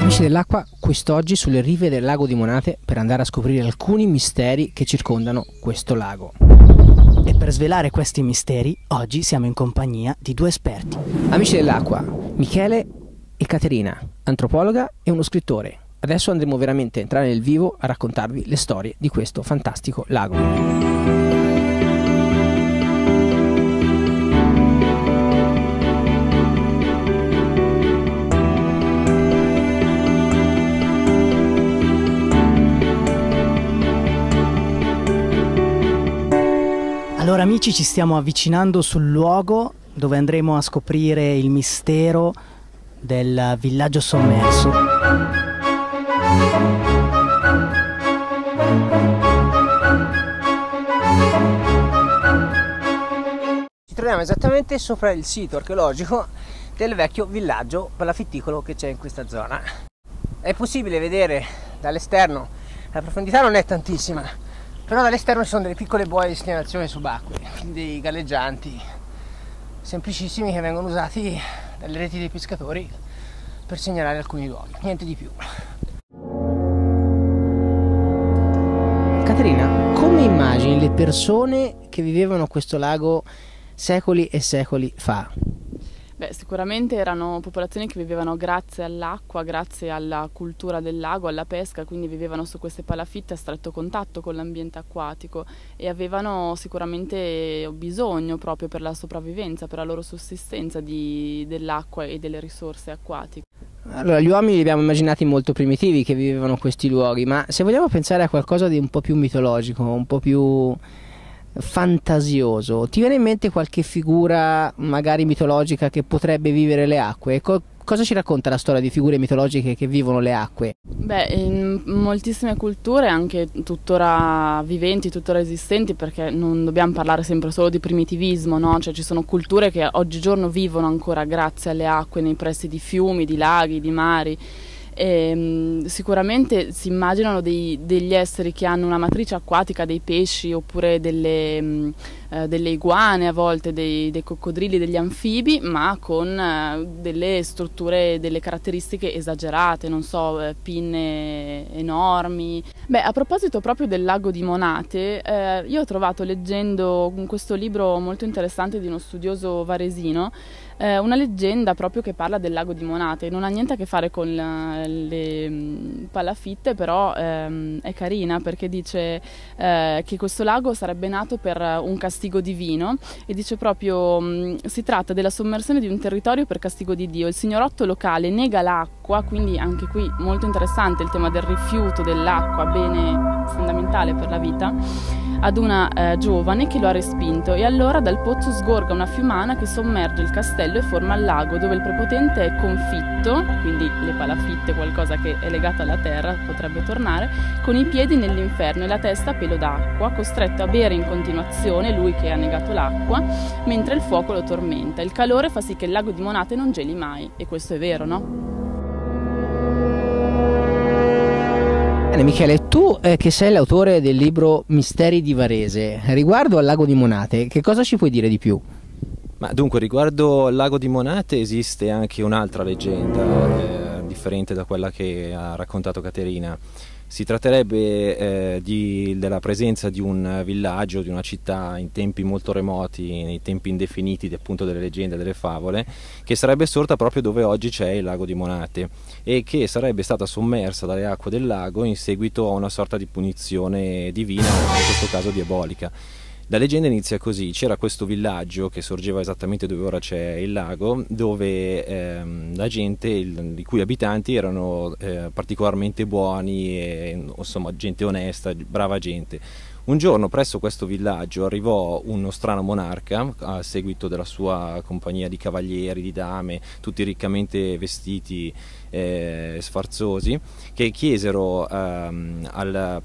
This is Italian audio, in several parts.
Amici dell'acqua, quest'oggi sulle rive del lago di Monate per andare a scoprire alcuni misteri che circondano questo lago. E per svelare questi misteri, oggi siamo in compagnia di due esperti. Amici dell'acqua, Michele e Caterina, antropologa e uno scrittore. Adesso andremo veramente a entrare nel vivo a raccontarvi le storie di questo fantastico lago. Allora amici ci stiamo avvicinando sul luogo dove andremo a scoprire il mistero del villaggio sommerso. Troviamo esattamente sopra il sito archeologico del vecchio villaggio palafitticolo che c'è in questa zona. È possibile vedere dall'esterno, la profondità non è tantissima, però dall'esterno ci sono delle piccole buoie di segnalazione subacquee, dei galleggianti semplicissimi che vengono usati dalle reti dei pescatori per segnalare alcuni luoghi, niente di più. Caterina, come immagini le persone che vivevano questo lago secoli e secoli fa? Beh, sicuramente erano popolazioni che vivevano grazie all'acqua, grazie alla cultura del lago, alla pesca, quindi vivevano su queste palafitte a stretto contatto con l'ambiente acquatico e avevano sicuramente bisogno proprio per la sopravvivenza, per la loro sussistenza dell'acqua e delle risorse acquatiche. Allora, gli uomini li abbiamo immaginati molto primitivi che vivevano questi luoghi, ma se vogliamo pensare a qualcosa di un po' più mitologico, un po' più fantasioso, ti viene in mente qualche figura magari mitologica che potrebbe vivere le acque? Co- cosa ci racconta la storia di figure mitologiche che vivono le acque? Beh, in moltissime culture, anche tuttora viventi, tuttora esistenti, perché non dobbiamo parlare sempre solo di primitivismo, no? Cioè ci sono culture che oggigiorno vivono ancora grazie alle acque nei pressi di fiumi, di laghi, di mari e, ehm, sicuramente si immaginano dei, degli esseri che hanno una matrice acquatica, dei pesci oppure delle, mh, eh, delle iguane a volte, dei, dei, coccodrilli, degli anfibi, ma con eh, delle strutture, delle caratteristiche esagerate, non so, eh, pinne enormi. Beh, a proposito proprio del lago di Monate, eh, io ho trovato leggendo questo libro molto interessante di uno studioso varesino, eh, una leggenda proprio che parla del lago di Monate, non ha niente a che fare con la, le mm, palafitte, però ehm, è carina perché dice eh, che questo lago sarebbe nato per un castigo divino e dice proprio mh, mm, si tratta della sommersione di un territorio per castigo di Dio. Il signorotto locale nega l'acqua, quindi anche qui molto interessante il tema del rifiuto dell'acqua, bene fondamentale per la vita ad una eh, giovane che lo ha respinto e allora dal pozzo sgorga una fiumana che sommerge il castello e forma il lago dove il prepotente è confitto, quindi le palafitte, qualcosa che è legato alla terra, potrebbe tornare, con i piedi nell'inferno e la testa a pelo d'acqua, costretto a bere in continuazione, lui che ha negato l'acqua, mentre il fuoco lo tormenta. Il calore fa sì che il lago di Monate non geli mai e questo è vero, no? Bene Michele, tu eh, che sei l'autore del libro Misteri di Varese, riguardo al lago di Monate, che cosa ci puoi dire di più? Ma dunque, riguardo al lago di Monate esiste anche un'altra leggenda, eh, differente da quella che ha raccontato Caterina. Si tratterebbe eh, di, della presenza di un villaggio, di una città in tempi molto remoti, nei tempi indefiniti appunto delle leggende, delle favole, che sarebbe sorta proprio dove oggi c'è il lago di Monate e che sarebbe stata sommersa dalle acque del lago in seguito a una sorta di punizione divina, in questo caso diabolica. La leggenda inizia così, c'era questo villaggio che sorgeva esattamente dove ora c'è il lago, dove ehm, la gente, il, i cui abitanti erano eh, particolarmente buoni, e, insomma gente onesta, brava gente. Un giorno presso questo villaggio arrivò uno strano monarca a seguito della sua compagnia di cavalieri, di dame, tutti riccamente vestiti eh, sfarzosi, che chiesero ehm, al,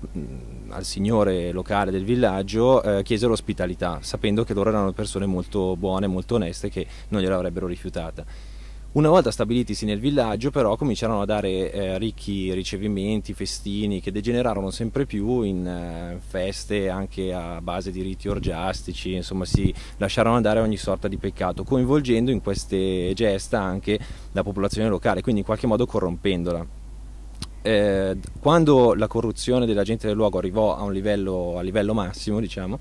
al, signore locale del villaggio, eh, chiesero ospitalità, sapendo che loro erano persone molto buone, molto oneste, che non gliel'avrebbero rifiutata. Una volta stabilitisi nel villaggio però cominciarono a dare eh, ricchi ricevimenti, festini che degenerarono sempre più in eh, feste anche a base di riti orgiastici, insomma si lasciarono andare ogni sorta di peccato, coinvolgendo in queste gesta anche la popolazione locale, quindi in qualche modo corrompendola. Eh, quando la corruzione della gente del luogo arrivò a un livello, a livello massimo, diciamo,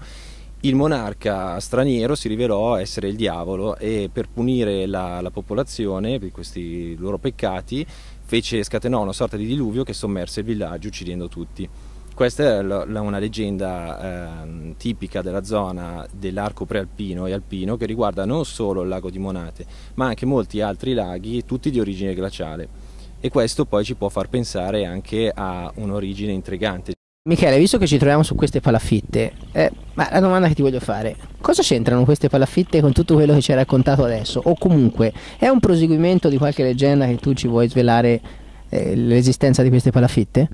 il monarca straniero si rivelò essere il diavolo e per punire la, la popolazione per questi loro peccati fece, scatenò una sorta di diluvio che sommerse il villaggio uccidendo tutti. Questa è una leggenda eh, tipica della zona dell'arco prealpino e alpino che riguarda non solo il lago di Monate, ma anche molti altri laghi, tutti di origine glaciale. E questo poi ci può far pensare anche a un'origine intrigante. Michele, visto che ci troviamo su queste palafitte, eh, ma la domanda che ti voglio fare, cosa c'entrano queste palafitte con tutto quello che ci hai raccontato adesso? O comunque è un proseguimento di qualche leggenda che tu ci vuoi svelare eh, l'esistenza di queste palafitte?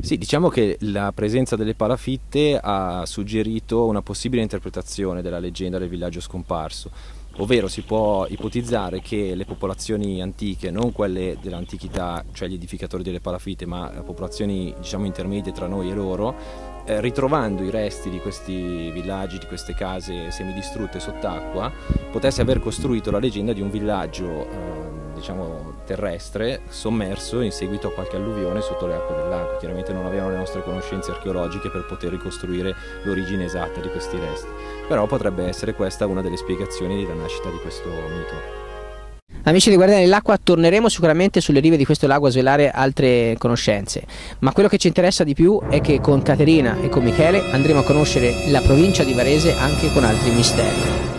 Sì, diciamo che la presenza delle palafitte ha suggerito una possibile interpretazione della leggenda del villaggio scomparso ovvero si può ipotizzare che le popolazioni antiche, non quelle dell'antichità, cioè gli edificatori delle palafitte, ma popolazioni diciamo intermedie tra noi e loro, eh, ritrovando i resti di questi villaggi, di queste case semidistrutte sott'acqua, potesse aver costruito la leggenda di un villaggio eh, diciamo, terrestre sommerso in seguito a qualche alluvione sotto le acque del lago. Chiaramente non avevano le nostre conoscenze archeologiche per poter ricostruire l'origine esatta di questi resti, però potrebbe essere questa una delle spiegazioni della nascita di questo mito. Amici di Guardiani dell'Acqua, torneremo sicuramente sulle rive di questo lago a svelare altre conoscenze, ma quello che ci interessa di più è che con Caterina e con Michele andremo a conoscere la provincia di Varese anche con altri misteri.